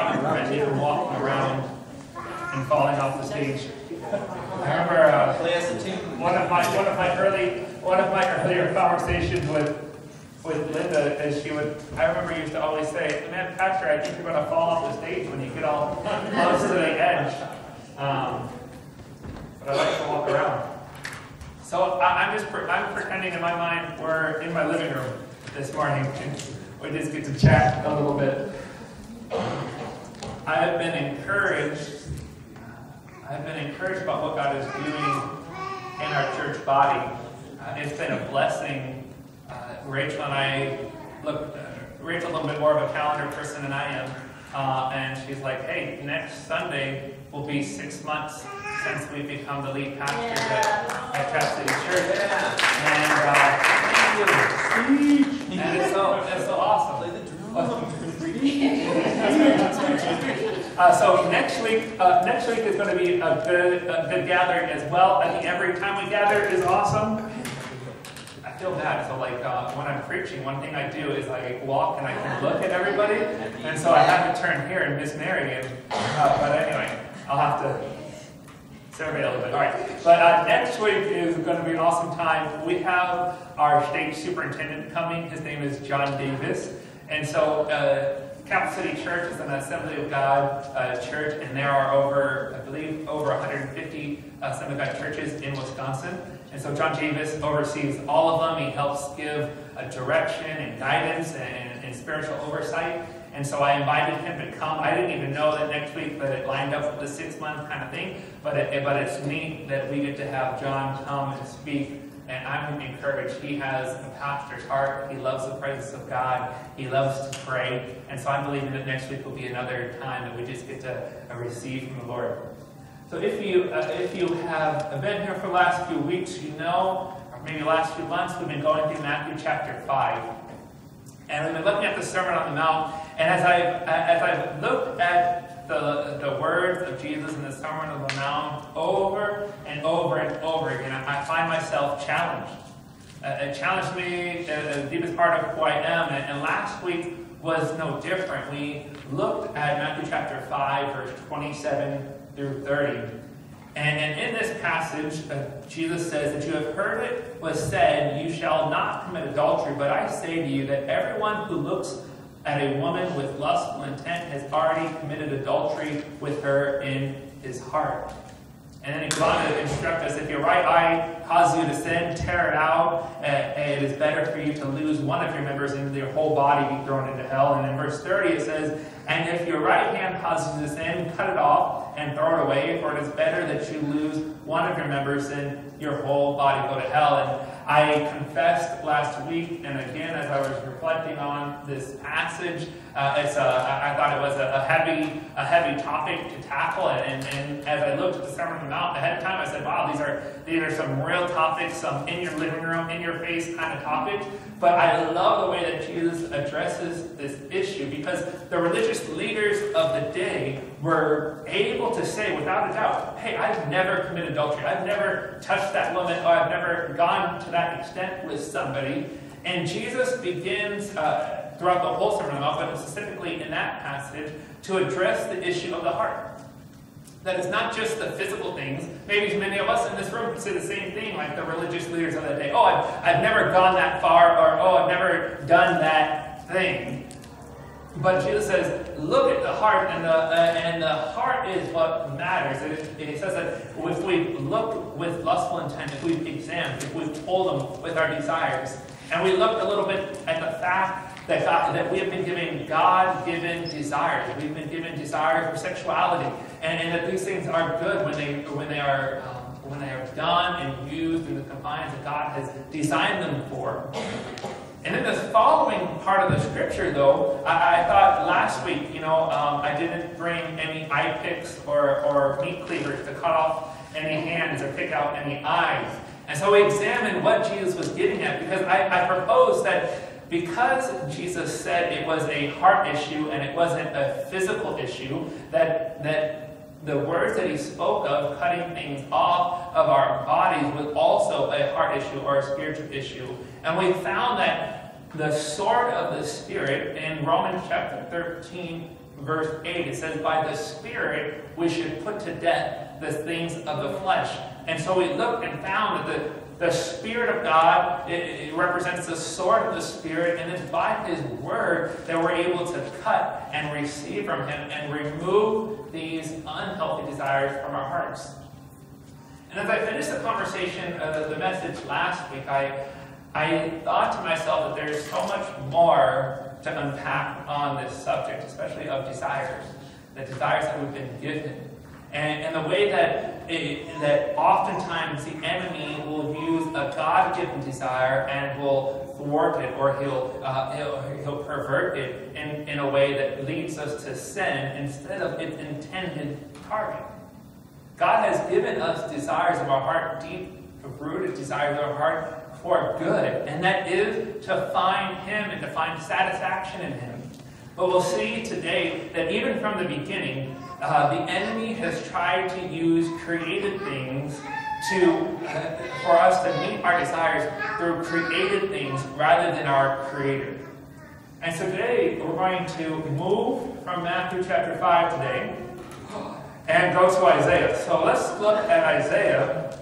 probably prevent me from walking around and falling off the stage. I remember uh, one of my one of my early one of my earlier conversations with with Linda is she would I remember used to always say, "Man, Pastor, I think you're going to fall off the stage when you get all close to the edge." Um, but I like to walk around. So I, am just I'm pretending in my mind we're in my living room this morning. And we just get to chat a little bit. I have been encouraged I've been encouraged about what God is doing in our church body. Uh, it's been a blessing. Uh, Rachel and I look. Uh, Rachel's a little bit more of a calendar person than I am, uh, and she's like, "Hey, next Sunday will be six months since we've become the lead pastor yeah. at, at City Church." Yeah. And, uh, and it's so it's so awesome. Uh, so next week, uh, next week is going to be a good, a good gathering as well. I think every time we gather is awesome. I feel bad. So like uh, when I'm preaching, one thing I do is I walk and I can look at everybody, and so I have to turn here and miss Mary. And, uh, but anyway, I'll have to survey a little bit. All right. But uh, next week is going to be an awesome time. We have our state superintendent coming. His name is John Davis. And so uh, Capital City Church is an Assembly of God uh, church, and there are over, I believe, over 150 Assembly of God churches in Wisconsin. And so John Davis oversees all of them. He helps give a direction and guidance and, and spiritual oversight. And so I invited him to come. I didn't even know that next week that it lined up with the six month kind of thing, but it, but it's neat that we get to have John come and speak and I'm encouraged. He has a pastor's heart. He loves the presence of God. He loves to pray. And so I'm believing that next week will be another time that we just get to uh, receive from the Lord. So if you uh, if you have been here for the last few weeks, you know, or maybe the last few months, we've been going through Matthew chapter 5. And we've been looking at the Sermon on the Mount. And as I've, as I've looked at the, the words of Jesus in the Sermon on the Mount over and over and over again, I find myself challenged. Uh, it challenged me at the deepest part of who I am. And, and last week was no different. We looked at Matthew chapter 5, verse 27 through 30. And, and in this passage, uh, Jesus says that you have heard it was said, You shall not commit adultery, but I say to you that everyone who looks at a woman with lustful intent has already committed adultery with her in his heart. And then he goes on to instruct us if your right eye causes you to sin, tear it out. Uh, it is better for you to lose one of your members and your whole body be thrown into hell. And in verse 30 it says, And if your right hand causes you to sin, cut it off and throw it away, for it is better that you lose one of your members than your whole body go to hell. And I confessed last week and again as I was reflecting on this passage, uh, it's a, I thought it was a, a, heavy, a heavy topic to tackle. And, and as I looked at the Sermon on the Mount ahead of time, I said, wow, these are, these are some real topics, some in your living room, in your face kind of topics. But I love the way that Jesus addresses this issue because the religious leaders of the day were able to say without a doubt, hey, I've never committed adultery. I've never touched that woman or I've never gone to that extent with somebody. And Jesus begins uh, throughout the whole Sermon on the Mount, but specifically in that passage, to address the issue of the heart. That it's not just the physical things. Maybe many of us in this room say the same thing, like the religious leaders of that day. Oh, I've, I've never gone that far, or oh, I've never done that thing. But Jesus says, look at the heart, and the, uh, and the heart is what matters. It, it says that if we look with lustful intent, if we've examined, if we've told them with our desires, and we looked a little bit at the fact that, God, that we have been given God-given desires. We've been given desire for sexuality, and, and that these things are good when they when they are um, when they are done and used in the confines that God has designed them for. And in this following part of the scripture, though, I, I thought last week, you know, um, I didn't bring any eye picks or, or meat cleavers to cut off any hands or pick out any eyes. And so we examined what Jesus was getting at because I, I proposed that because Jesus said it was a heart issue and it wasn't a physical issue, that, that the words that he spoke of, cutting things off of our bodies, was also a heart issue or a spiritual issue. And we found that the sword of the Spirit in Romans chapter 13, verse 8. It says, By the Spirit we should put to death the things of the flesh. And so we looked and found that the, Spirit of God it, it represents the sword of the Spirit, and it's by His Word that we're able to cut and receive from Him and remove these unhealthy desires from our hearts. And as I finished the conversation, uh, the message last week, I, I thought to myself that there's so much more to unpack on this subject, especially of desires, the desires that we've been given. And, and the way that, it, that oftentimes the enemy will use a God given desire and will thwart it or he'll, uh, he'll, he'll pervert it in, in a way that leads us to sin instead of its intended target. God has given us desires of our heart, deep rooted desires of our heart for good, and that is to find Him and to find satisfaction in Him. But we'll see today that even from the beginning, uh, the enemy has tried to use created things to uh, for us to meet our desires through created things rather than our Creator. And so today we're going to move from Matthew chapter 5 today and go to Isaiah. So let's look at Isaiah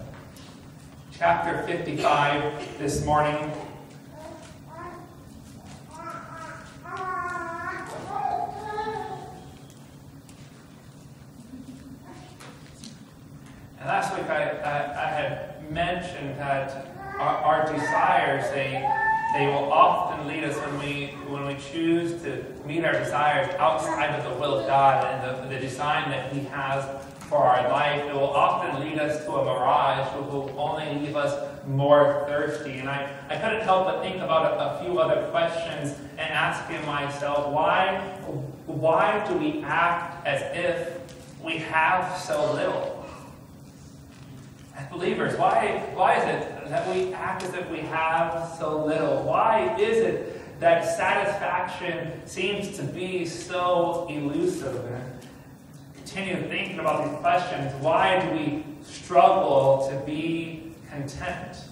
chapter 55 this morning. And last week I, I, I had mentioned that our, our desires, they they will often lead us when we when we choose to meet our desires outside of the will of God and the, the design that He has for our life. It will often lead us to a mirage which will only leave us more thirsty. And I, I couldn't help but think about a, a few other questions and asking myself, why, why do we act as if we have so little? As believers, why, why is it that we act as if we have so little? Why is it that satisfaction seems to be so elusive? And continue thinking about these questions. Why do we struggle to be content?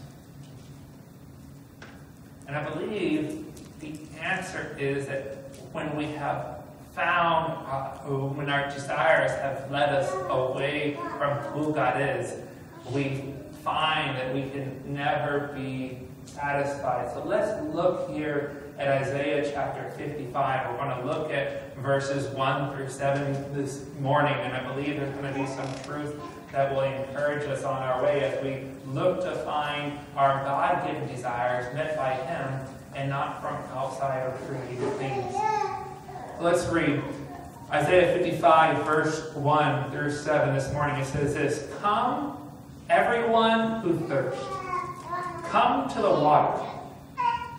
And I believe the answer is that when we have found, uh, when our desires have led us away from who God is, we find that we can never be satisfied. So let's look here at Isaiah chapter 55. We're going to look at verses 1 through 7 this morning, and I believe there's going to be some truth that will encourage us on our way as we look to find our God given desires met by Him and not from outside or created things. Let's read Isaiah 55, verse 1 through 7 this morning. It says this Come Everyone who thirsts, come to the water.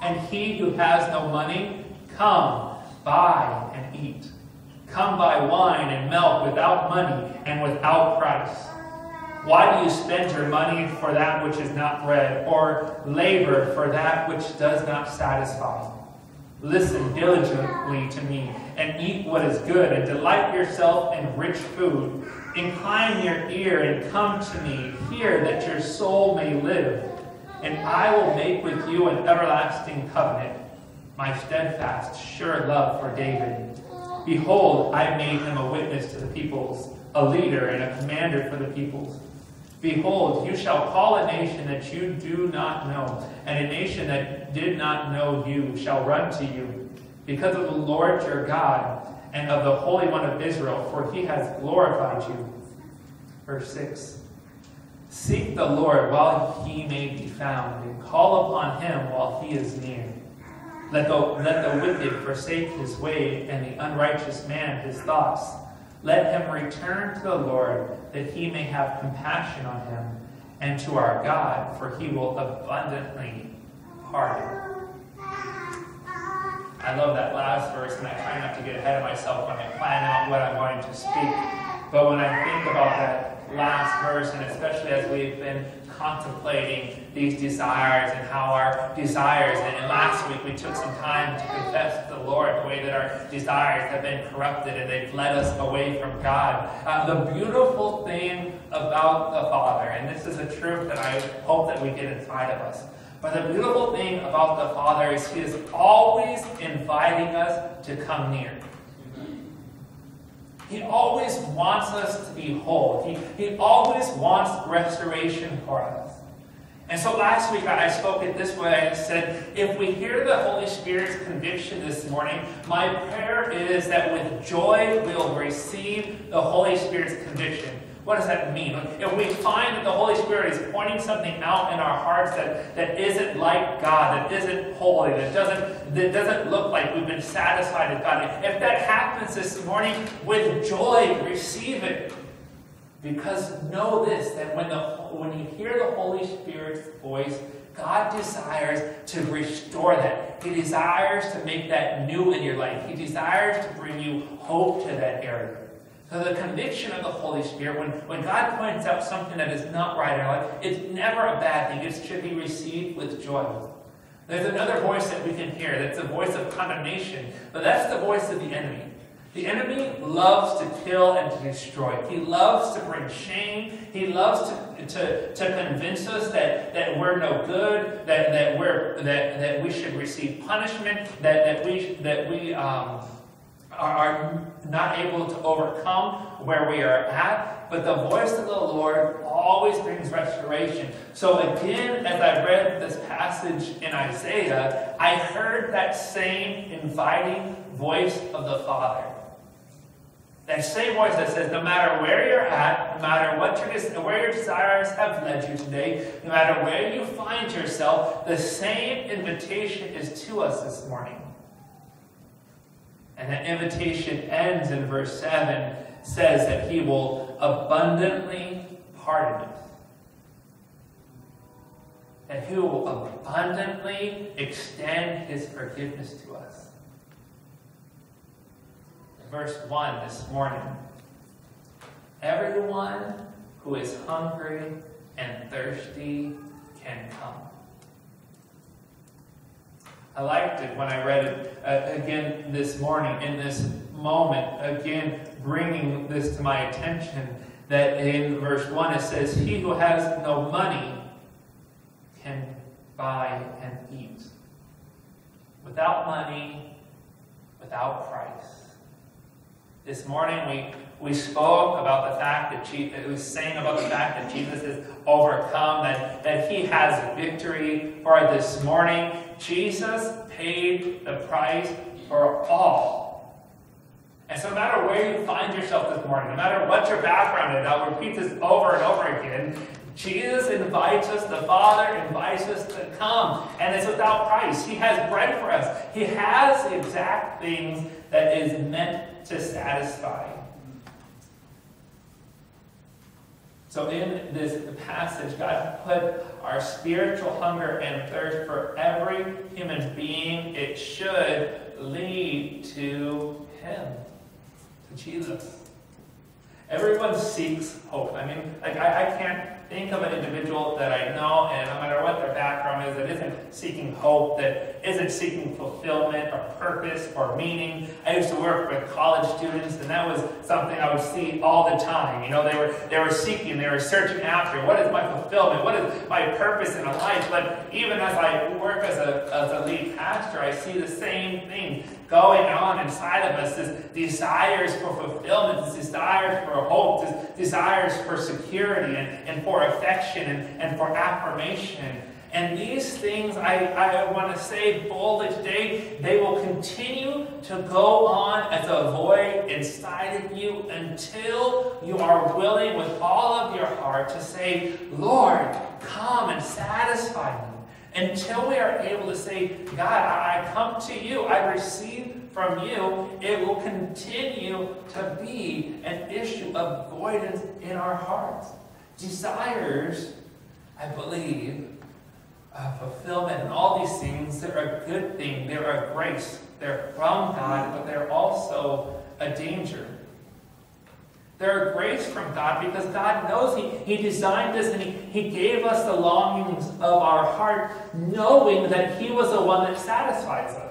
And he who has no money, come, buy and eat. Come buy wine and milk without money and without price. Why do you spend your money for that which is not bread, or labor for that which does not satisfy? Listen diligently to me, and eat what is good, and delight yourself in rich food. Incline your ear and come to me. Hear that your soul may live. And I will make with you an everlasting covenant, my steadfast, sure love for David. Behold, I made him a witness to the peoples, a leader and a commander for the peoples. Behold, you shall call a nation that you do not know, and a nation that did not know you shall run to you, because of the Lord your God and of the Holy One of Israel, for he has glorified you. Verse 6 Seek the Lord while he may be found, and call upon him while he is near. Let the, let the wicked forsake his way, and the unrighteous man his thoughts. Let him return to the Lord, that he may have compassion on him, and to our God, for he will abundantly pardon. I love that last verse, and I try not to get ahead of myself when I plan out what I'm going to speak. But when I think about that last verse, and especially as we've been contemplating these desires and how our desires, and last week we took some time to confess to the Lord the way that our desires have been corrupted and they've led us away from God. Uh, the beautiful thing about the Father, and this is a truth that I hope that we get inside of us, But the beautiful thing about the Father is He is always inviting us to come near. He always wants us to be whole. He, he always wants restoration for us. And so last week I spoke it this way. I said, if we hear the Holy Spirit's conviction this morning, my prayer is that with joy we'll receive the Holy Spirit's conviction. What does that mean? If we find that the Holy Spirit is pointing something out in our hearts that, that isn't like God, that isn't holy, that doesn't, that doesn't look like we've been satisfied with God, if that happens this morning, with joy, receive it. Because know this, that when, the, when you hear the Holy Spirit's voice, God desires to restore that. He desires to make that new in your life. He desires to bring you hope to that area. So the conviction of the Holy Spirit, when, when God points out something that is not right in our life, it's never a bad thing. It should be received with joy. There's another voice that we can hear. That's the voice of condemnation. But that's the voice of the enemy. The enemy loves to kill and to destroy. He loves to bring shame. He loves to, to, to convince us that, that we're no good, that, that, we're, that, that we should receive punishment, that, that we, that we um, are not able to overcome where we are at, but the voice of the Lord always brings restoration. So again, as I read this passage in Isaiah, I heard that same inviting voice of the Father. That same voice that says, no matter where you're at, no matter what your, where your desires have led you today, no matter where you find yourself, the same invitation is to us this morning. And that invitation ends in verse 7, says that he will abundantly pardon us. That he will abundantly extend his forgiveness to us. Verse 1 this morning. Everyone who is hungry and thirsty can come. I liked it when I read it uh, again this morning in this moment, again bringing this to my attention that in verse 1 it says, He who has no money can buy and eat. Without money, without price. This morning we we spoke about the fact that Jesus, was saying about the fact that Jesus has overcome, that, that he has victory. For this morning, Jesus paid the price for all. And so no matter where you find yourself this morning, no matter what your background is, I'll repeat this over and over again, Jesus invites us, the Father invites us to come, and it's without price. He has bread for us. He has the exact things that is meant to satisfy. So in this passage, God put our spiritual hunger and thirst for every human being. It should lead to Him, to Jesus. Everyone seeks hope. I mean, like I, I can't think of an individual that I know, and no matter what their background is, that isn't seeking hope, that isn't seeking fulfillment or purpose or meaning. I used to work with college students, and that was something I would see all the time. You know, they were they were seeking, they were searching after what is my fulfillment, what is my purpose in life. But even as I work as a as a lead pastor, I see the same thing going on inside of us, this desires for fulfillment, this desires for hope, this desires for security and, and for affection and, and for affirmation. And these things, I, I want to say boldly today, they will continue to go on as a void inside of you until you are willing with all of your heart to say, Lord, come and satisfy me until we are able to say, God, I come to you, I receive from you, it will continue to be an issue of avoidance in our hearts. Desires, I believe, uh, fulfillment and all these things, they're a good thing. They're a grace. They're from God, but they're also a danger. They're a grace from God because God knows He, he designed us and he, he gave us the longings of our heart, knowing that He was the one that satisfies us.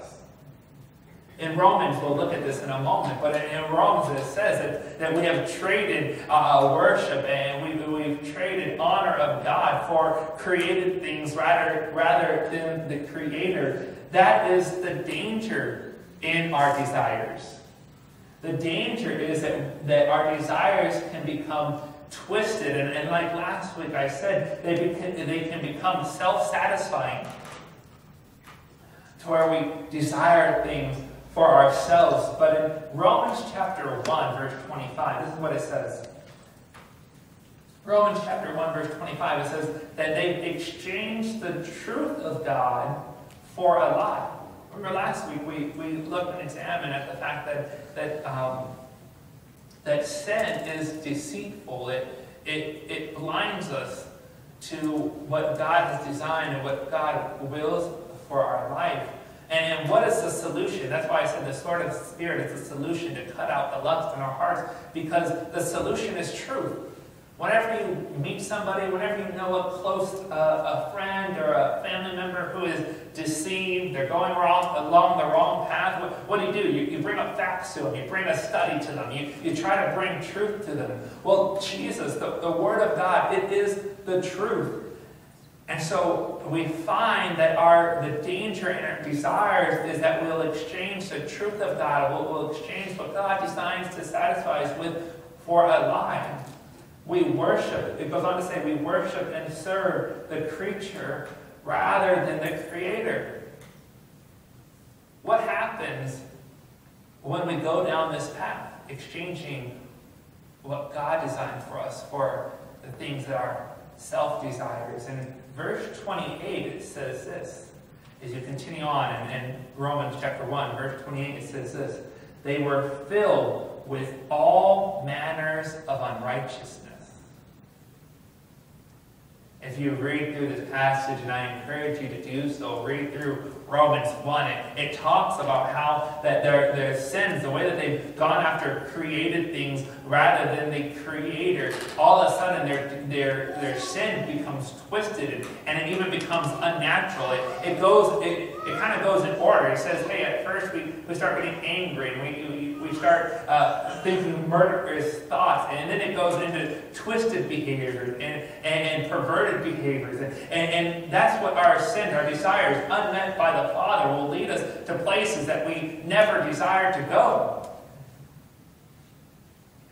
In Romans, we'll look at this in a moment, but in Romans it says that, that we have traded uh, worship and we, we've traded honor of God for created things rather, rather than the Creator. That is the danger in our desires. The danger is that, that our desires can become twisted, and, and like last week I said, they, beca- they can become self satisfying to where we desire things for ourselves. But in Romans chapter 1, verse 25, this is what it says. Romans chapter 1, verse 25, it says that they exchanged the truth of God for a lie. Remember last week we, we looked and examined at the fact that, that, um, that sin is deceitful. It, it, it blinds us to what God has designed and what God wills for our life. And what is the solution? That's why I said the sword of the Spirit is the solution to cut out the lust in our hearts, because the solution is truth. Whenever you meet somebody, whenever you know a close uh, a friend or a family member who is deceived, they're going wrong along the wrong path, what, what do you do? You, you bring up facts to them, you bring a study to them, you, you try to bring truth to them. Well, Jesus, the, the Word of God, it is the truth. And so we find that our the danger in our desires is that we'll exchange the truth of God, we'll, exchange what God designs to satisfy us with for a lie. We worship, it goes on to say, we worship and serve the creature rather than the creator. What happens when we go down this path, exchanging what God designed for us for the things that are self desires? And verse 28, it says this. As you continue on in, in Romans chapter 1, verse 28, it says this. They were filled with all manners of unrighteousness. If you read through this passage, and I encourage you to do so, read through Romans 1, it, it talks about how that their, their sins, the way that they've gone after created things rather than the creator, all of a sudden their, their, their sin becomes twisted and, and it even becomes unnatural. It, it goes, it, it kind of goes in order. It says, hey, at first we, we start getting angry and we, we start uh, thinking murderous thoughts, and then it goes into twisted behaviors and, and, and perverted behaviors. And, and, and, that's what our sins, our desires, unmet by the Father, will lead us to places that we never desire to go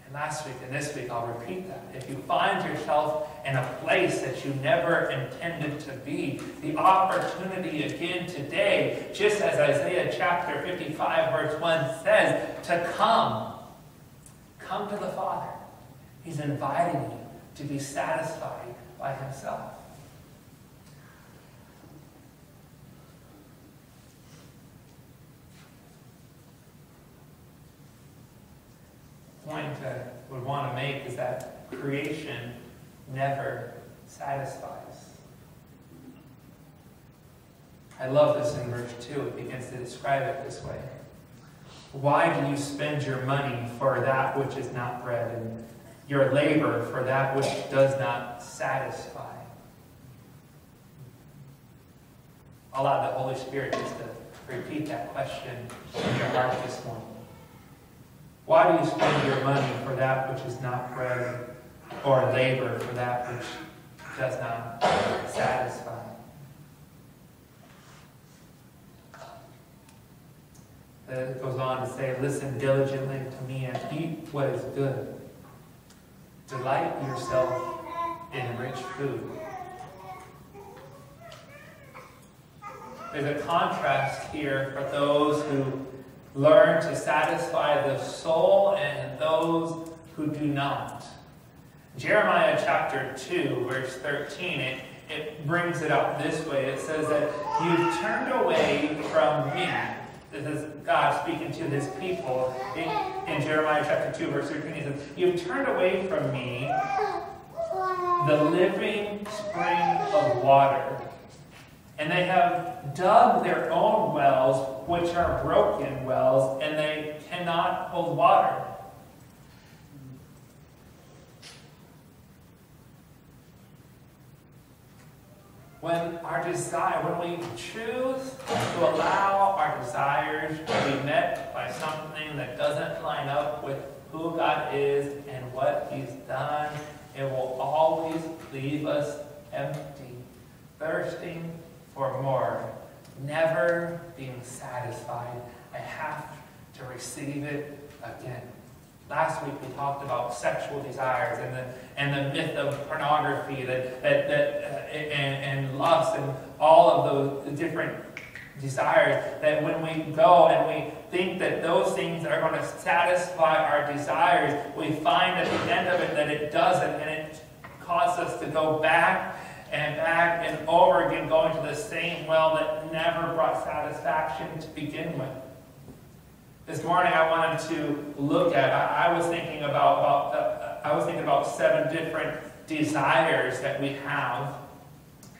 And last week and this week, I'll repeat that. If you find yourself in a place that you never intended to be, the opportunity again today, just as Isaiah chapter 55, verse 1 says, to come. Come to the Father. He's inviting you to be satisfied by Himself. point I would want to make is that creation never satisfies. I love this in verse 2. It begins to describe it this way. Why do you spend your money for that which is not bread, and your labor for that which does not satisfy? Allow the Holy Spirit just to repeat that question in your heart this morning. Why do you spend your money for that which is not bread, or labor for that which does not satisfy? It goes on to say, Listen diligently to me and eat what is good. Delight yourself in rich food. There's a contrast here for those who learn to satisfy the soul and those who do not. Jeremiah chapter 2, verse 13, it, it brings it up this way. It says that you've turned away from me. This is God speaking to his people. In, in Jeremiah chapter 2, verse 13, he says, You've turned away from me the living spring of water and they have dug their own wells, which are broken wells, and they cannot hold water. When our desire, when we choose to allow our desires to be met by something that doesn't line up with who God is and what He's done, it will always leave us empty, thirsting for more, never being satisfied. I have to receive it again. Last week we talked about sexual desires and the, and the myth of pornography that, that, that, uh, and, and lust and all of those different desires. That when we go and we think that those things are going to satisfy our desires, we find at the end of it that it doesn't and it causes us to go back and back and over again going to the same well that never brought satisfaction to begin with. This morning I wanted to look at, I, I was thinking about, about uh, I was thinking about seven different desires that we have.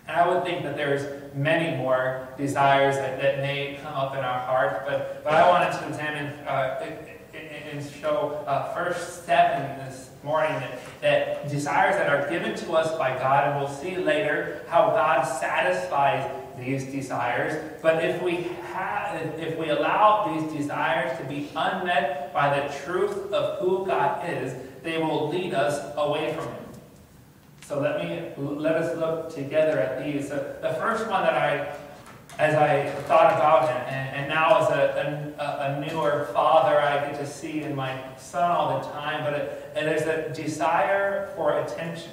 And I would think that there's many more desires that, that may come up in our heart, but, but I wanted to examine uh, and show uh, first seven this morning that, that desires that are given to us by God, and we'll see later how God satisfies these desires. But if we have, if we allow these desires to be unmet by the truth of who God is, they will lead us away from Him. So let me let us look together at these. Uh, the first one that I, as I thought about it, and, and now as a, a, a, newer father, I get to see in my son all the time. But it, it is a desire for attention.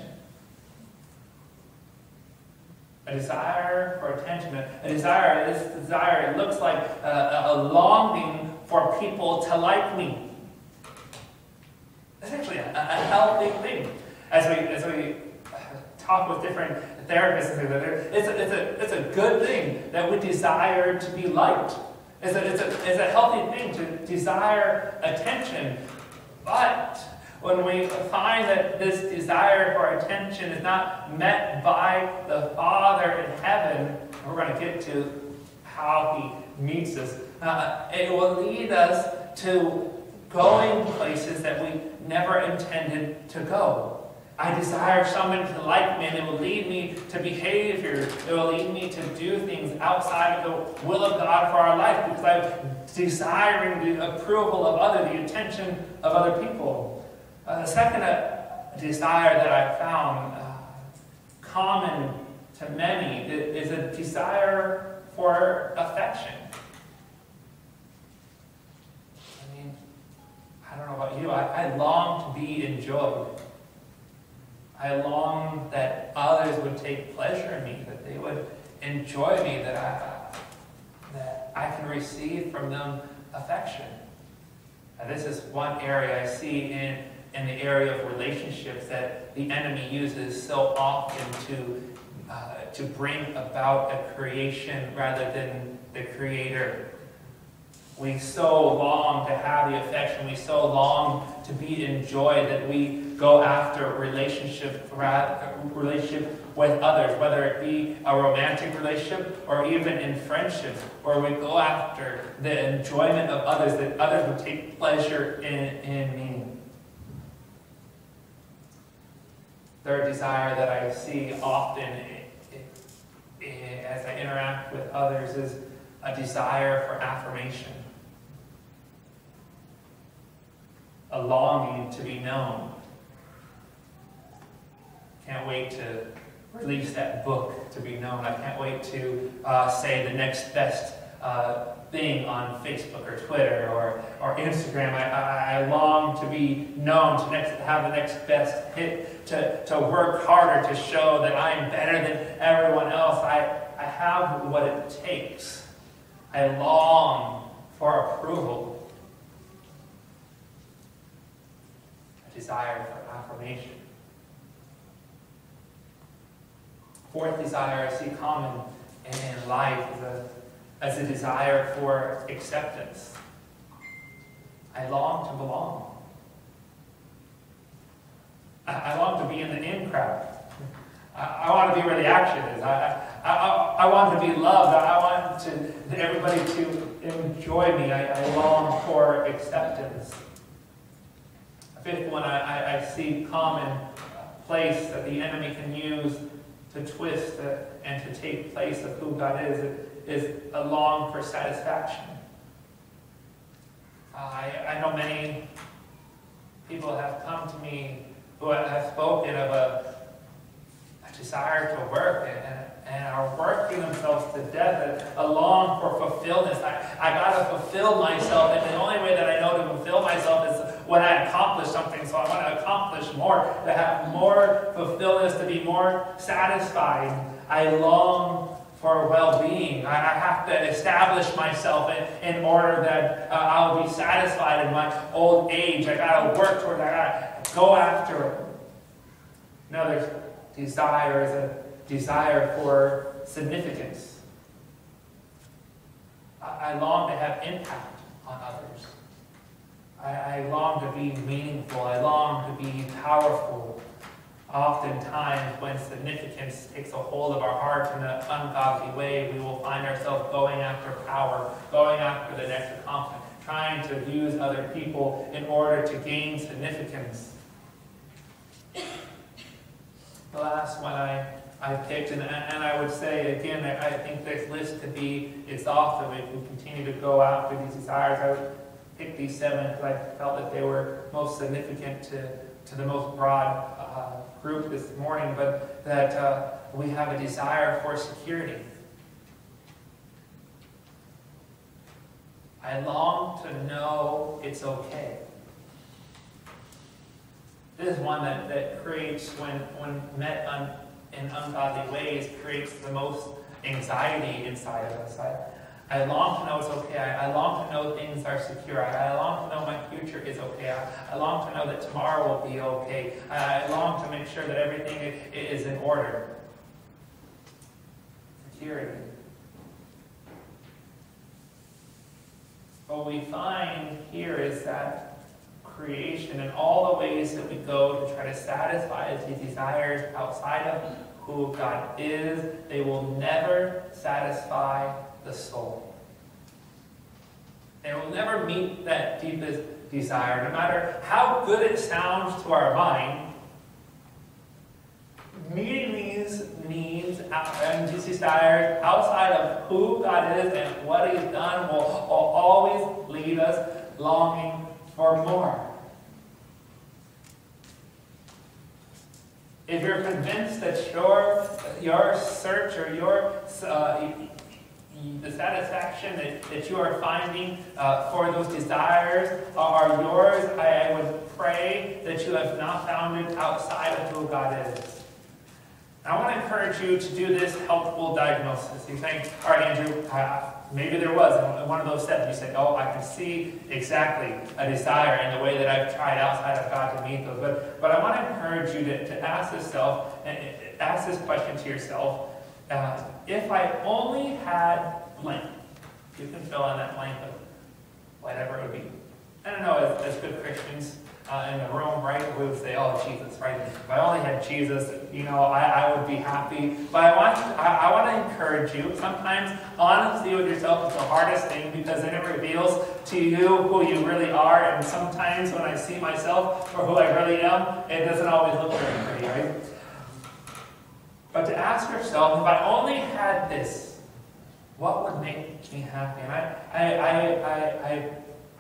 A desire for attention. A desire, this desire, it looks like a, a longing for people to like me. It's actually a, a healthy thing. As we, as we talk with different therapists and it's a, it's, a, it's a good thing that we desire to be liked. It's a, it's, a, it's a healthy thing to desire attention. But when we find that this desire for attention is not met by the Father in heaven, we're going to get to how He meets us. Uh, it will lead us to going places that we never intended to go. I desire someone to like me, and it will lead me to behavior. It will lead me to do things outside of the will of God for our life because I'm desiring the approval of others, the attention of other people. Uh, the second uh, desire that I found uh, common to many is a desire for affection. I mean, I don't know about you, I, I long to be enjoyed. I long that others would take pleasure in me, that they would enjoy me, that I, that I can receive from them affection. This is one area I see in, in the area of relationships that the enemy uses so often to, uh, to bring about a creation rather than the creator. We so long to have the affection, we so long to be enjoyed that we go after relationship, relationship with others, whether it be a romantic relationship or even in friendship, where we go after the enjoyment of others, that others would take pleasure in, in me. Third desire that I see often as I interact with others is a desire for affirmation, a longing to be known. Can't wait to release that book to be known. I can't wait to uh, say the next best uh, thing on Facebook or Twitter or, or Instagram. I, I, I long to be known, to next, have the next best hit, to, to work harder, to show that I am better than everyone else. I, I have what it takes. I long for approval, a desire for affirmation. Fourth desire I see common in life is a, as a desire for acceptance. I long to belong. I, long to be in the in crowd. I, want to be where the action is. I, I, I, want to be loved. I want to, everybody to enjoy me. I, I long for acceptance. Fifth one I, I see common place that the enemy can use to twist and to take place of who God is, is a long for satisfaction. Uh, I, I know many people have come to me who have spoken of a, a desire to work and, and are working themselves to death, a, a long for fulfillment. I, I got to fulfill myself, and the only way that I know to fulfill myself is when I accomplish something. So I want to accomplish more, to have more fulfillment, to be more satisfied. I long for well-being. I, I have to establish myself in, in order that uh, I'll be satisfied in my old age. I got to work toward it. I got to go after it. Another desire is a desire for significance. I, I long to have impact on others. I, I long to be meaningful. I long to be powerful. Oftentimes, when significance takes a hold of our hearts in an ungodly way, we will find ourselves going after power, going after the next accomplishment, trying to use other people in order to gain significance. The last one I, I picked, and, and I would say again, I, I think this list could be exhaustive if we continue to go after these desires. I would pick these seven because I felt that they were most significant to, to the most broad group this morning, but that uh, we have a desire for security. I long to know it's okay. This is one that, that creates, when, when met un, in ungodly ways, creates the most anxiety inside of us. I, I long to know it's okay. I, I long to know things are secure. I, I, long to know my future is okay. I, I long to know that tomorrow will be okay. I, I long to make sure that everything is, is in order. Security. What we find here is that creation and all the ways that we go to try to satisfy these desires outside of who God is, they will never satisfy the soul. It will never meet that deepest desire, no matter how good it sounds to our mind. Meeting these needs and these desires outside of who God is and what He's done will, will always leave us longing for more. If you're convinced that your, your search or your uh, the satisfaction that, that you are finding uh, for those desires are yours. I, I would pray that you have not found it outside of who God is. I want to encourage you to do this helpful diagnosis. You think, all right, Andrew, uh, maybe there was one of those steps. You said, oh, I can see exactly a desire in the way that I've tried outside of God to meet those. But, but I want to encourage you to, to ask yourself, ask this question to yourself. Uh, if I only had blank, you can fill in that blank of whatever it would be. I don't know, as, as good Christians uh, in the room, right, we would say, oh, Jesus, right? If I only had Jesus, you know, I, I would be happy. But I want, I, I want to encourage you. Sometimes honesty with yourself is the hardest thing because then it reveals to you who you really are. And sometimes when I see myself for who I really am, it doesn't always look very pretty, right? But to ask yourself, if I only had this, what would make me happy? And I, I, I,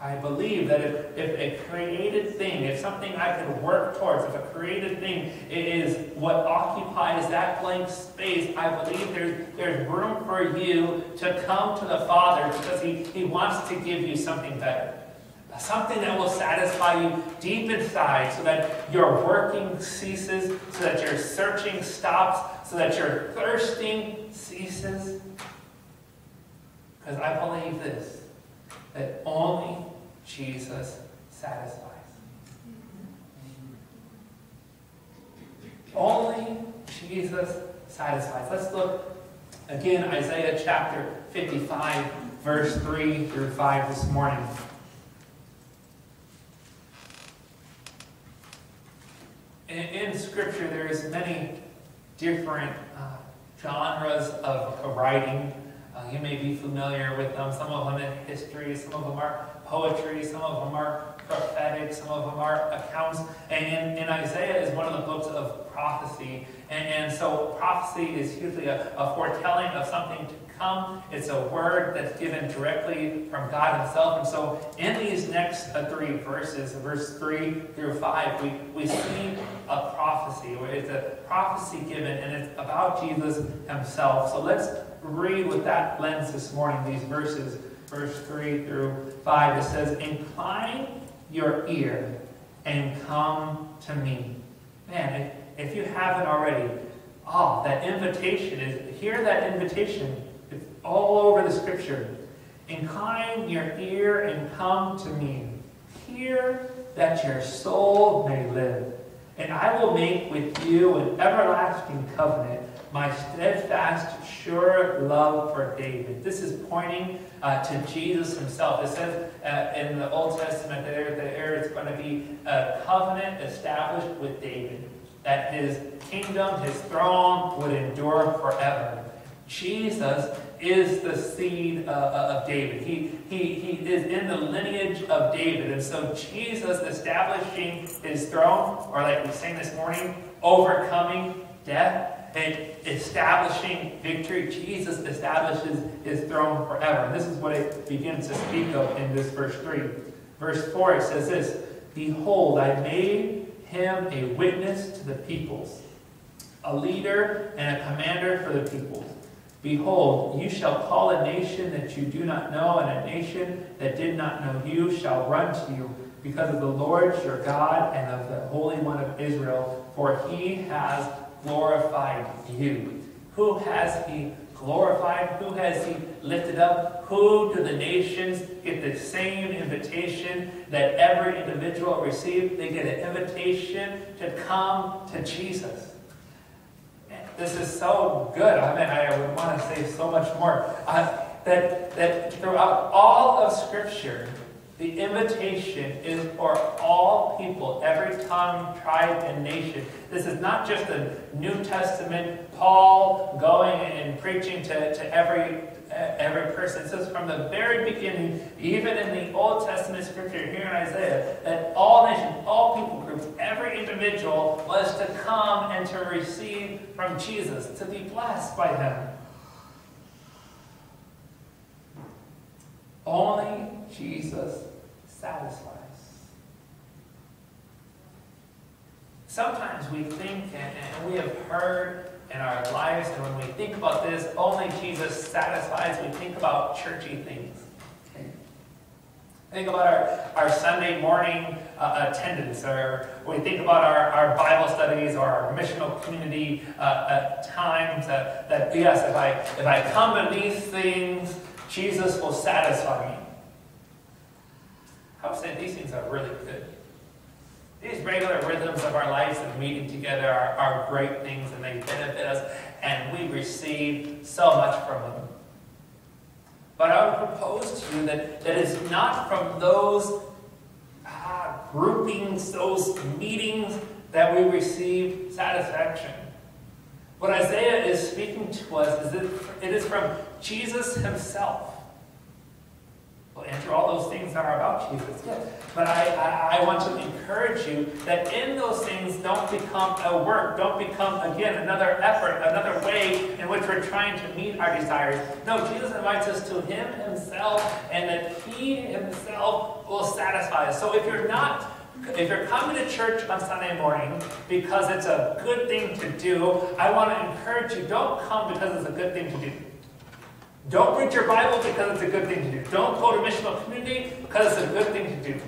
I, I, believe that if, if a created thing, if something I could work towards, if a created thing is what occupies that blank space, I believe there's, there's room for you to come to the Father because he, he wants to give you something better. Something that will satisfy you deep inside so that your working ceases, so that your searching stops, so that your thirsting ceases. Because I believe this, that only Jesus satisfies. Only Jesus satisfies. Let's look again, Isaiah chapter 55, verse 3 through 5 this morning. In, in Scripture, there's many different uh, genres of writing. Uh, you may be familiar with them. Some of them in history, some of them are poetry, some of them are prophetic, some of them are accounts. And, and Isaiah is one of the books of prophecy. And, and so prophecy is usually a, a foretelling of something to come. It's a word that's given directly from God himself. And so in these next uh, three verses, verse 3 through 5, we, we see a prophecy. It's a prophecy given, and it's about Jesus himself. So let's read with that lens this morning, these verses, verse 3 through 5. It says, Incline your ear and come to me. Man, if, if you haven't already, oh, that invitation is, hear that invitation. All over the scripture. Incline your ear and come to me. Hear that your soul may live. And I will make with you an everlasting covenant my steadfast, sure love for David. This is pointing uh, to Jesus himself. It says uh, in the Old Testament that there, there is going to be a covenant established with David, that his kingdom, his throne would endure forever. Jesus is the seed uh, uh of David. He, he, he is in the lineage of David. And so Jesus establishing his throne, or like we sang this morning, overcoming death, and establishing victory. Jesus establishes his throne forever. And this is what it begins to speak of in this verse 3. Verse 4, it says this, Behold, I made him a witness to the peoples, a leader and a commander for the peoples. Behold, you shall call a nation that you do not know, and a nation that did not know you shall run to you because of the Lord your God and of the Holy One of Israel, for he has glorified you? Who has he glorified? Who has he lifted up? Who do the nations get the same invitation that every individual received? They get an invitation to come to Jesus. This is so good. I mean, I would want to say so much more. Uh, that, that throughout all of Scripture, the invitation is for all people, every tongue, tribe, and nation. This is not just a New Testament Paul going and preaching to, to every every person. It says from the very beginning, even in the Old Testament scripture here in Isaiah, that all nations, all people groups, every individual was to come and to receive from Jesus, to be blessed by him. Only Jesus satisfies. Sometimes we think, and we have heard in our lives, and when we think about this, only Jesus satisfies, we think about churchy things. Think about our, our Sunday morning uh, attendance, or we think about our, our Bible studies or our missional community uh, uh, times. that, yes, if I, if I come to these things, Jesus will satisfy me. I would say these things are really good. These regular rhythms of our lives of meeting together are, are great things and they benefit us, and we receive so much from them. But I would propose to you that, that it's not from those ah, groupings, those meetings, that we receive satisfaction. What Isaiah is speaking to us is that it is from Jesus himself. Through all those things that are about Jesus. But I, I, I, want to encourage you that in those things don't become a work, don't become, again, another effort, another way in which we're trying to meet our desires. No, Jesus invites us to Him Himself, and that He Himself will satisfy us. So if you're not if you're coming to church on Sunday morning because it's a good thing to do, I want to encourage you, don't come because it's a good thing to do. Don't read your Bible because it's a good thing to do. Don't go to missional community because it's a good thing to do.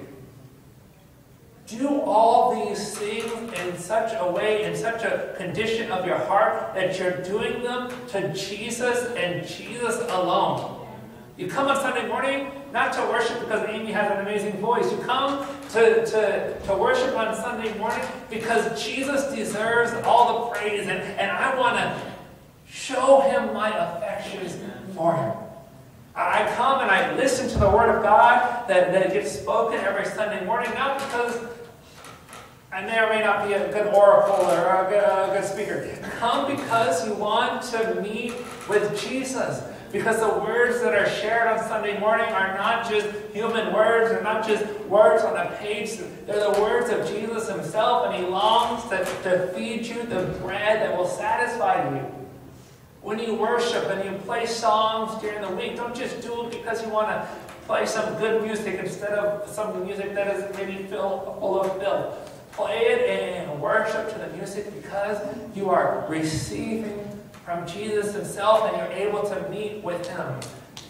Do all these things in such a way, in such a condition of your heart, that you're doing them to Jesus and Jesus alone. You come on Sunday morning not to worship because Amy has an amazing voice. You come to, to, to worship on Sunday morning because Jesus deserves all the praise. And, and I want to show him my affections for him. I come and I listen to the Word of God that, that gets spoken every Sunday morning, not because I may or may not be a good oracle or a good, a good speaker. Come because you want to meet with Jesus. Because the words that are shared on Sunday morning are not just human words, they're not just words on a page. They're the words of Jesus himself, and he longs to, to feed you the bread that will satisfy you. When you worship and you play songs during the week, don't just do it because you want to play some good music instead of some music that is maybe full of filth. Play it and worship to the music because you are receiving from Jesus himself and you're able to meet with him.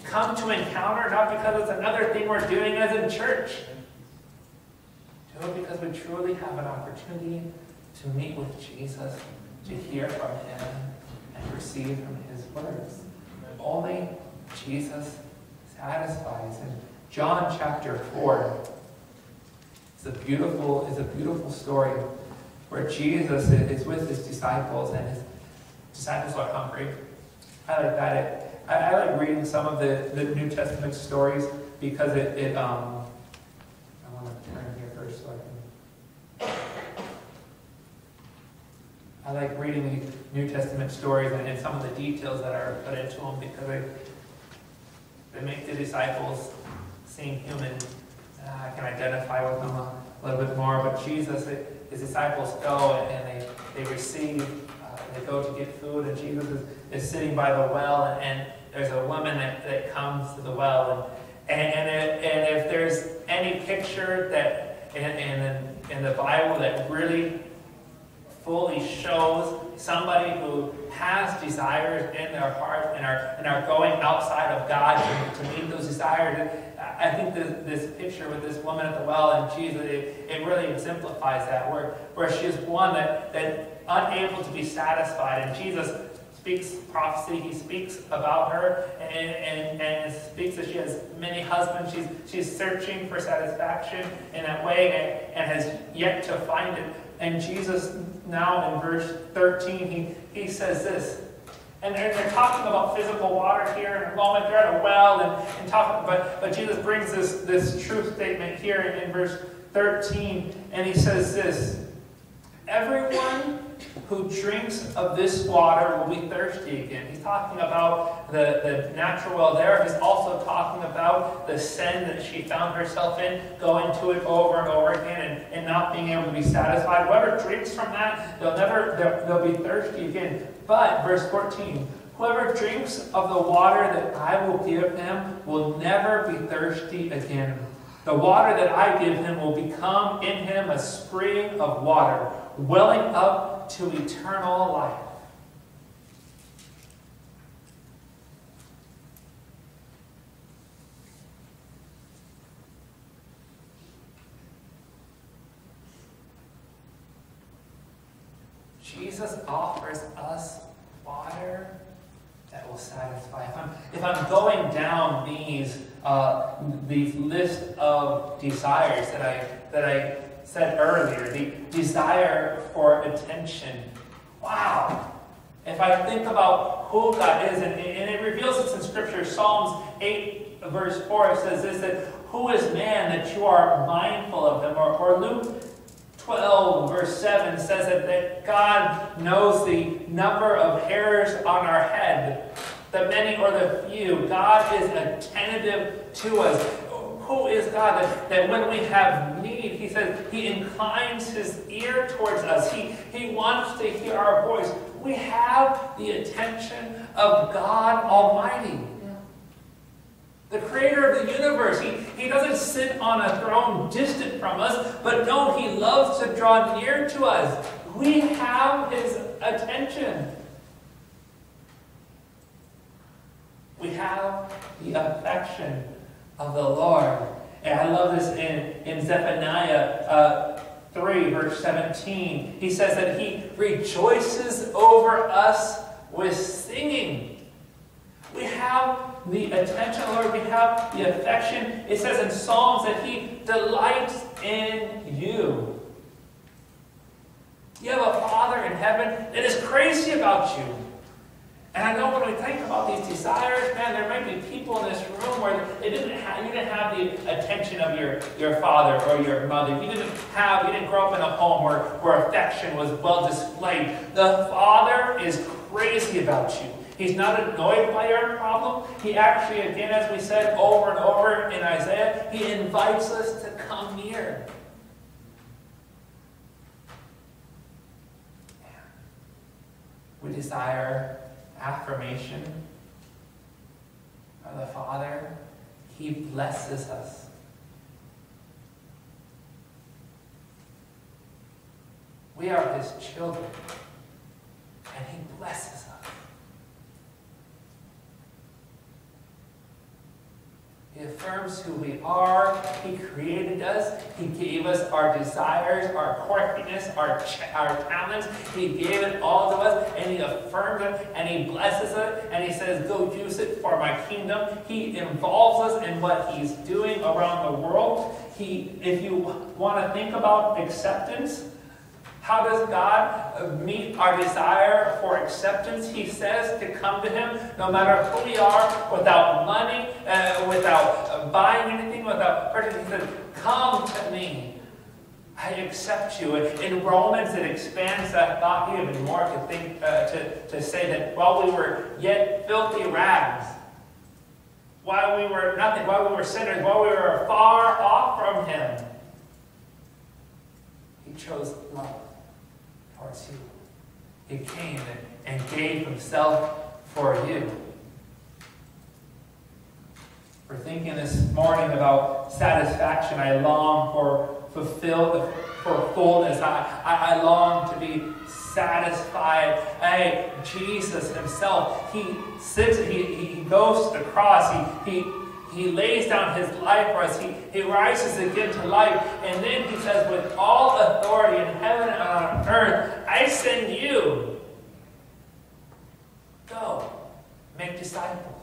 Come to encounter not because it's another thing we're doing as in church. Do it because we truly have an opportunity to meet with Jesus, to hear from him, and receive from his words. Only Jesus satisfies. In John chapter 4, it's a beautiful, it's a beautiful story where Jesus is with his disciples and his disciples are hungry. I like that. I, I like reading some of the, the New Testament stories because it, it um, I want to turn here first I like reading New Testament stories and, and some of the details that are put into them because they, they make the disciples seem human. Uh, I can identify with them a little bit more. But Jesus, it, his disciples go and, and they, they receive they go to get food, and Jesus is, is sitting by the well, and, and there's a woman that, that comes to the well. And, and, and, it, and if there's any picture that in, in, in the Bible that really fully shows somebody who has desires in their heart and are, and are going outside of God to, to meet those desires. I think this, this picture with this woman at the well and Jesus, it, it really exemplifies that, where, where she is one that, that unable to be satisfied. And Jesus speaks prophecy. He speaks about her and, and, and speaks that she has many husbands. She's, she's searching for satisfaction in that way and, and has yet to find it. And Jesus, now in verse 13, he, he says this. And they're, they're talking about physical water here in a moment. They're at a well and, and talking, but, but Jesus brings this, this truth statement here in, in verse 13, and he says this Everyone who drinks of this water will be thirsty again. He's talking about the, the natural well there. He's also talking about the sin that she found herself in, going to it over and over again and, and not being able to be satisfied. Whoever drinks from that, they'll never they'll, they'll be thirsty again. But verse 14, whoever drinks of the water that I will give him will never be thirsty again. The water that I give him will become in him a spring of water, welling up to eternal life. Jesus offers us water that will satisfy. If I'm, if I'm going down these uh, these list of desires that I that I said earlier, the desire for attention. Wow. If I think about who God is, and, and it reveals this in Scripture, Psalms 8, verse 4, it says this, that who is man that you are mindful of him? Or, or Luke 12, verse 7 says that, that God knows the number of hairs on our head, the many or the few. God is attentive to us who is God that, that when we have need, he says he inclines his ear towards us. He, he wants to hear our voice. We have the attention of God Almighty. The creator of the universe. He, he doesn't sit on a throne distant from us, but no, he loves to draw near to us. We have his attention. We have the affection of the Lord. And I love this in, in Zephaniah uh, 3, verse 17. He says that he rejoices over us with singing. We have the attention, Lord. We have the affection. It says in Psalms that he delights in you. You have a Father in heaven that is crazy about you. And I know when we think about these desires, man, there might be people in this room where it didn't have, you didn't have the attention of your, your father or your mother. You didn't have, you didn't grow up in a home where, where affection was well displayed. The Father is crazy about you. He's not annoyed by our problem. He actually, again, as we said over and over in Isaiah, he invites us to come near. We desire affirmation of the Father. He blesses us. We are his children, and he blesses us. He affirms who we are. He created us. He gave us our desires, our quirkiness, our, our talents. He gave it all to us, and He affirms it, and He blesses it, and He says, Go use it for my kingdom. He involves us in what He's doing around the world. He, if you want to think about acceptance, how does God uh, meet our desire for acceptance? He says to come to Him no matter who we are, without money, uh, without uh, buying anything, without purchasing. He says, Come to me. I accept you. In Romans, it expands that thought even more to think uh, to, to say that while we were yet filthy rags, while we were nothing, while we were sinners, while we were far off from Him, He chose love He came and, gave himself for you. We're thinking this morning about satisfaction. I long for fulfilled for fullness. I, I, I long to be satisfied. Hey, Jesus himself, he sits, he, he goes to the cross, he, he he lays down his life for us. He, he rises again to life. And then he says, With all authority in heaven and on earth, I send you. Go, make disciples.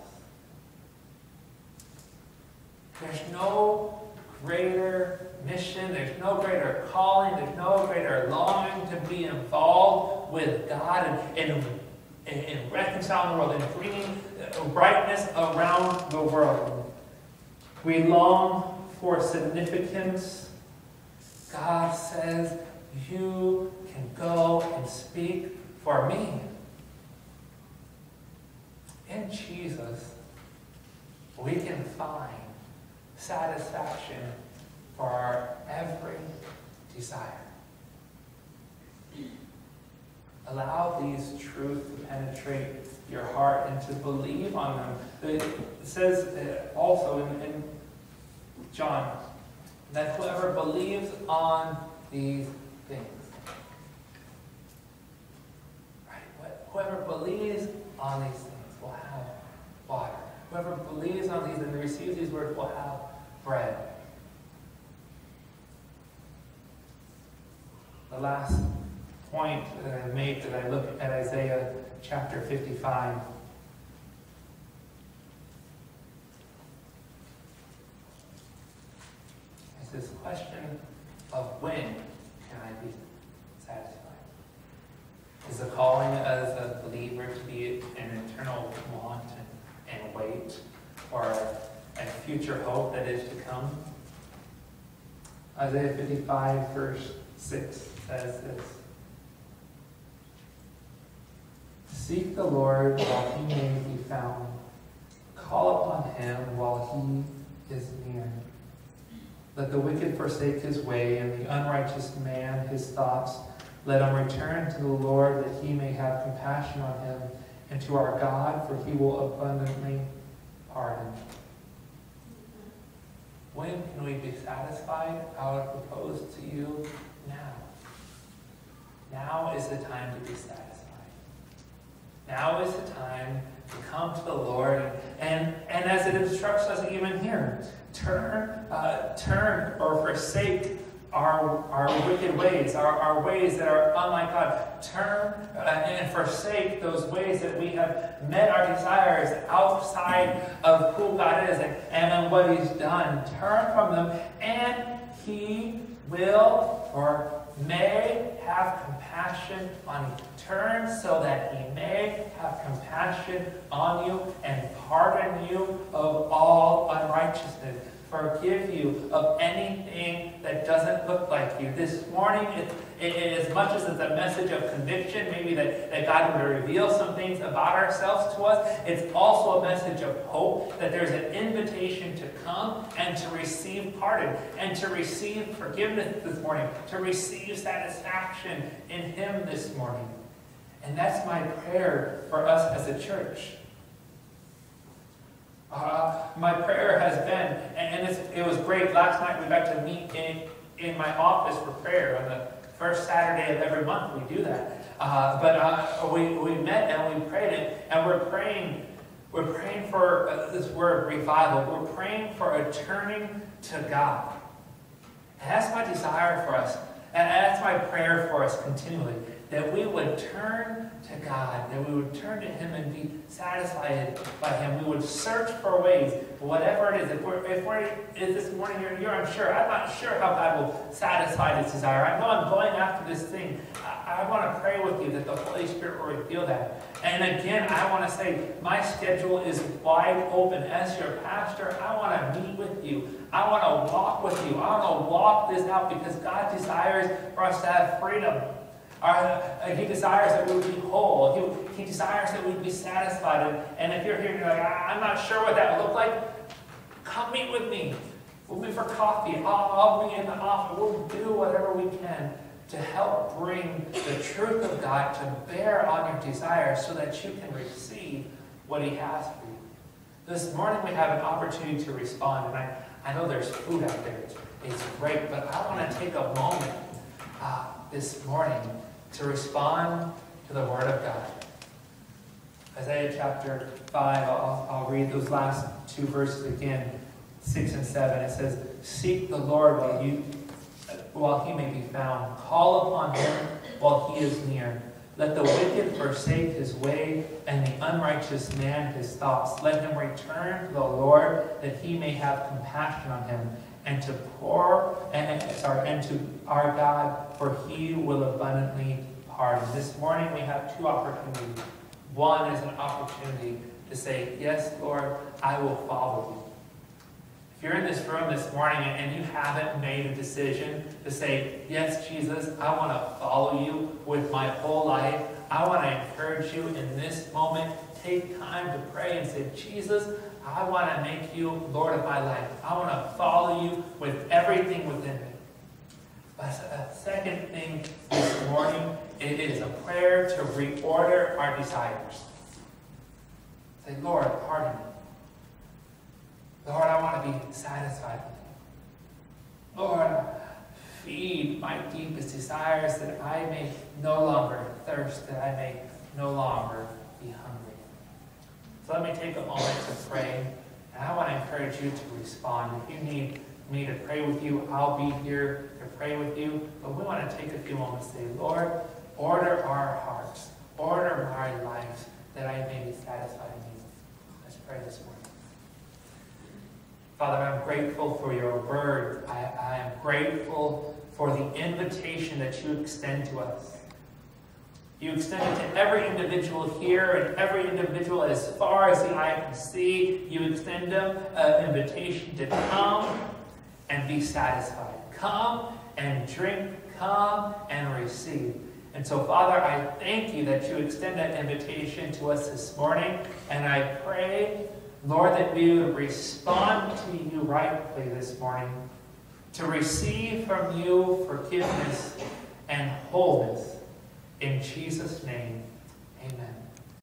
There's no greater mission, there's no greater calling, there's no greater longing to be involved with God and, and, and reconciling the world and bringing brightness around the world. We long for significance. God says, You can go and speak for me. In Jesus, we can find satisfaction for our every desire. Allow these truths to penetrate your heart and to believe on them. It says uh, also in, in John that whoever believes on these things, right? Whoever believes on these things will have water. Whoever believes on these and receives these words will have bread. The last point uh, that I make that I look at Isaiah chapter 55. It's this question of when can I be satisfied? Is the calling as a believer to be an eternal want and, and wait, or a future hope that is to come? Isaiah 55, verse 6 says this. Seek the Lord while he may be found. Call upon him while he is near. Let the wicked forsake his way, and the unrighteous man his thoughts. Let him return to the Lord, that he may have compassion on him, and to our God, for he will abundantly pardon. When can we be satisfied? I would propose to you now. Now is the time to be satisfied. Now is the time to come to the Lord, and, and as it instructs us even here, turn, uh, turn or forsake our, our wicked ways, our, our ways that are unlike God. Turn uh, and forsake those ways that we have met our desires outside of who God is and, and what He's done. Turn from them, and He will or may have compassion on you. Turn so that he may have compassion on you and pardon you of all unrighteousness. forgive you of anything that doesn't look like you. This morning, it, it, it, as much as it's a message of conviction, maybe that, that God would reveal some things about ourselves to us, it's also a message of hope that there's an invitation to come and to receive pardon and to receive forgiveness this morning, to receive satisfaction in Him this morning. And that's my prayer for us as a church. Uh, my prayer has been, and, and it was great. Last night we got to meet in, in my office for prayer on the first Saturday of every month. We do that. Uh, but uh, we, we met and we prayed it, and we're praying. We're praying for uh, this word revival. We're praying for a turning to God. And that's my desire for us. And that's my prayer for us continually that we would turn to God, that we would turn to Him and be satisfied by Him. We would search for ways, whatever it is. If we're, if we're if this morning you're, you're unsure, I'm not sure how God will satisfy this desire. I know I'm going after this thing. I, I want to pray with you that the Holy Spirit will reveal that. And again, I want to say my schedule is wide open. As your pastor, I want to meet with you. I want to walk with you. I want to walk this out because God desires for us to have freedom. Our, uh, he desires that we would be whole. He, he desires that we would be satisfied. And, and if you're here and you're like, I'm not sure what that would look like, come meet with me. We'll meet for coffee. I'll, I'll be in the office. We'll do whatever we can to help bring the truth of God to bear on your desires so that you can receive what He has for you. This morning we have an opportunity to respond. And I, I know there's food out there. It's, it's great. But I want to take a moment uh, this morning to respond to the Word of God. Isaiah chapter 5, I'll, I'll read those last two verses again, 6 and 7. It says, Seek the Lord while, you, while he may be found. Call upon him while he is near. Let the wicked forsake his way, and the unrighteous man his thoughts. Let him return to the Lord, that he may have compassion on him, and to pour, and sorry, and to our God, for he will abundantly pardon. This morning we have two opportunities. One is an opportunity to say, Yes, Lord, I will follow you. If you're in this room this morning and you haven't made a decision to say, Yes, Jesus, I want to follow you with my whole life, I want to encourage you in this moment. Take time to pray and say, Jesus, I want to make you Lord of my life. I want to follow you with everything within me. A uh, second thing this morning, it is a prayer to reorder our desires. Say, Lord, pardon me. Lord, I want to be satisfied with you. Lord, feed my deepest desires that I may no longer thirst, that I may no longer be hungry. So let me take a moment to pray. And I want to encourage you to respond. If you need me to pray with you, I'll be here to pray with you. But we want to take a few moments to say, Lord, order our hearts, order my lives, that I may be satisfied in you. Let's pray this morning. Father, I'm grateful for your word. I, I am grateful for the invitation that you extend to us. You extend it to every individual here and every individual as far as the eye can see. You extend them an invitation to come and be satisfied. Come and drink. Come and receive. And so, Father, I thank you that you extend that invitation to us this morning. And I pray, Lord, that we would respond to you rightly this morning to receive from you forgiveness and wholeness in Jesus' name, amen.